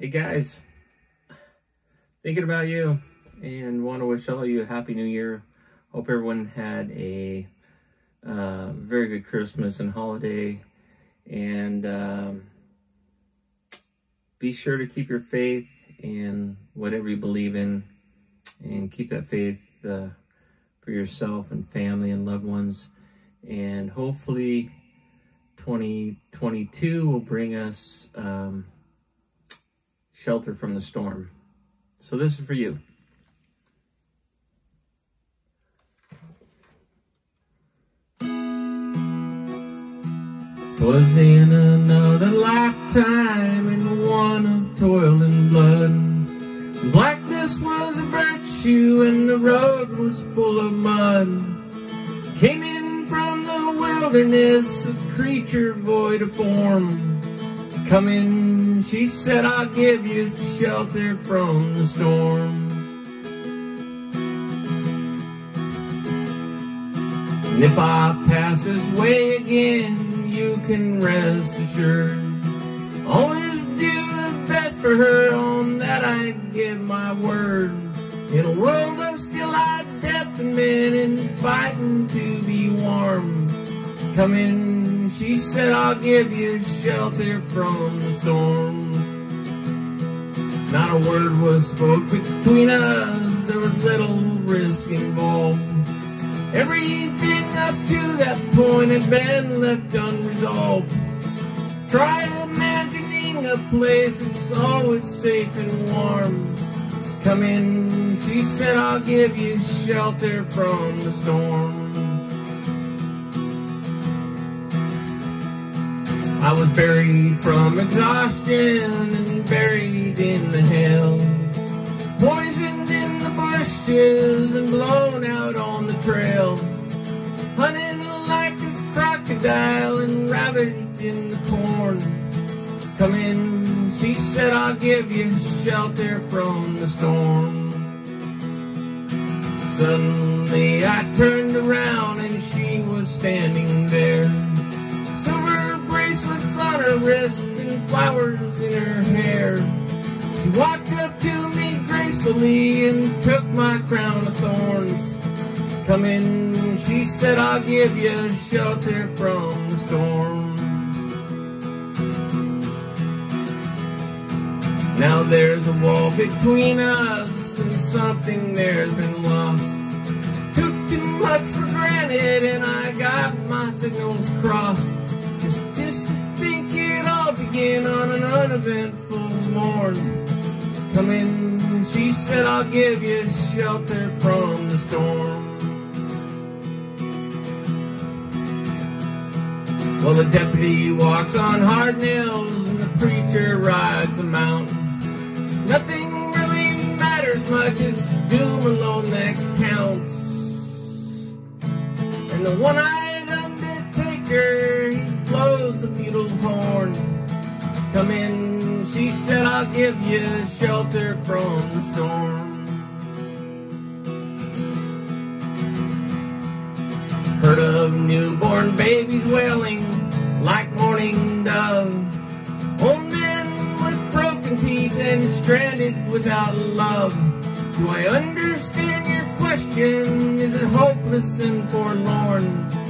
Hey guys, thinking about you and want to wish all you a happy new year. Hope everyone had a uh, very good Christmas and holiday. And um, be sure to keep your faith in whatever you believe in and keep that faith uh, for yourself and family and loved ones. And hopefully 2022 will bring us um, shelter from the storm. So this is for you. Was in another lifetime in one of toil and blood. Blackness was a virtue and the road was full of mud. Came in from the wilderness, a creature void of form. Come in, she said, I'll give you shelter from the storm. And if I pass this way again, you can rest assured. Always do the best for her, on that I give my word. In a world of still-eyed death and men and fighting to be warm. Come in, she said, I'll give you shelter from the storm. Not a word was spoke between us, there was little risk involved. Everything up to that point had been left unresolved. Try imagining a place that's always safe and warm. Come in, she said, I'll give you shelter from the storm. I was buried from exhaustion and buried in the hell. Poisoned in the bushes and blown out on the trail. Hunting like a crocodile and ravaged in the corn. Come in, she said, I'll give you shelter from the storm. Suddenly I turned around and she was standing there. Bracelets on her wrist and flowers in her hair. She walked up to me gracefully and took my crown of thorns. Come in, she said, I'll give you shelter from the storm. Now there's a wall between us and something there's been lost. Took too much for granted and I got my signals crossed. Uneventful morn. Come in, she said, I'll give you shelter from the storm. Well, the deputy walks on hard nails and the preacher rides a mountain. Nothing really matters much, it's doom alone that counts. And the one-eyed undertaker, he blows a beetle horn. Come in, she said, I'll give you shelter from the storm. Heard of newborn babies wailing like mourning dove. Old men with broken teeth and stranded without love. Do I understand your question? Is it hopeless and forlorn?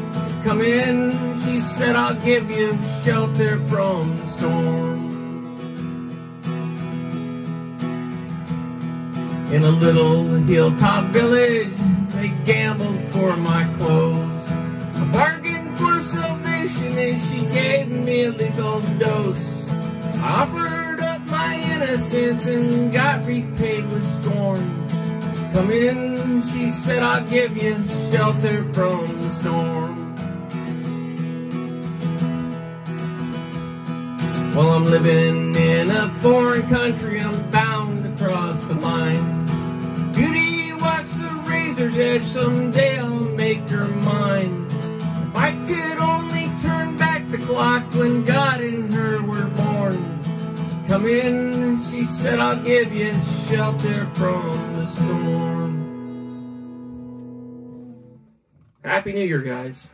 Come in, she said, I'll give you shelter from the storm. In a little hilltop village, they gambled for my clothes. I bargained for salvation and she gave me a lethal dose. I offered up my innocence and got repaid with scorn. Come in, she said, I'll give you shelter from the storm. Well, I'm living in a foreign country, I'm bound to cross the line. Beauty walks the razor's edge, someday I'll make her mine. If I could only turn back the clock when God and her were born. Come in, she said, I'll give you shelter from the storm. Happy New Year, guys.